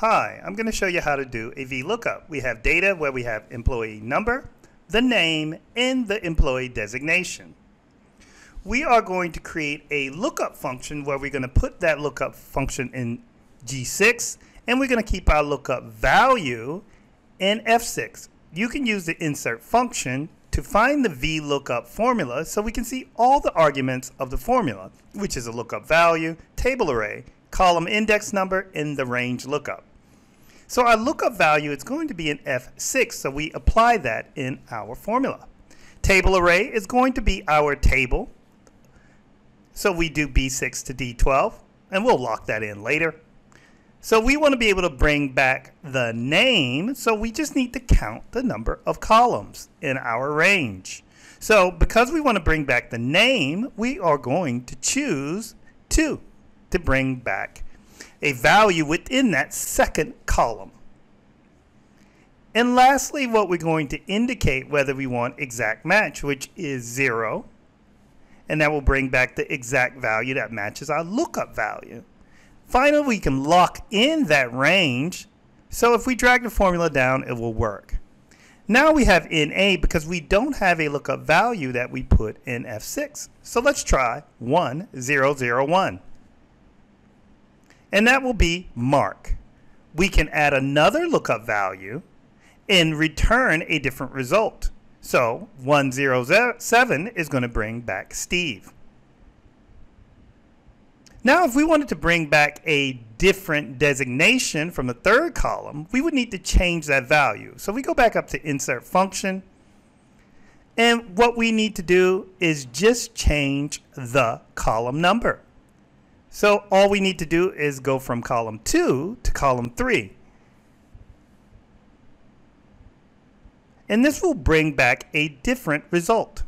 Hi, I'm going to show you how to do a VLOOKUP. We have data where we have employee number, the name, and the employee designation. We are going to create a lookup function where we're going to put that lookup function in G6 and we're going to keep our lookup value in F6. You can use the insert function to find the VLOOKUP formula so we can see all the arguments of the formula, which is a lookup value, table array, column index number, and the range lookup. So our lookup value is going to be in F6, so we apply that in our formula. Table array is going to be our table, so we do B6 to D12, and we'll lock that in later. So we want to be able to bring back the name, so we just need to count the number of columns in our range. So because we want to bring back the name, we are going to choose 2 to bring back a value within that second column. And lastly, what we're going to indicate whether we want exact match, which is 0. And that will bring back the exact value that matches our lookup value. Finally, we can lock in that range. So if we drag the formula down, it will work. Now we have NA because we don't have a lookup value that we put in F6. So let's try 1001 and that will be mark. We can add another lookup value and return a different result. So 107 is going to bring back Steve. Now, if we wanted to bring back a different designation from the third column, we would need to change that value. So we go back up to insert function. And what we need to do is just change the column number. So all we need to do is go from column 2 to column 3. And this will bring back a different result.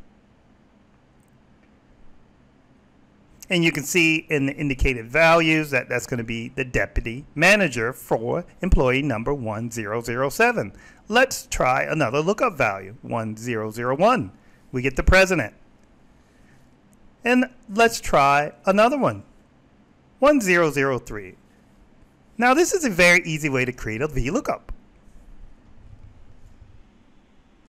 And you can see in the indicated values that that's going to be the deputy manager for employee number 1007. Let's try another lookup value, 1001. We get the president. And let's try another one, 1003. Now this is a very easy way to create a VLOOKUP.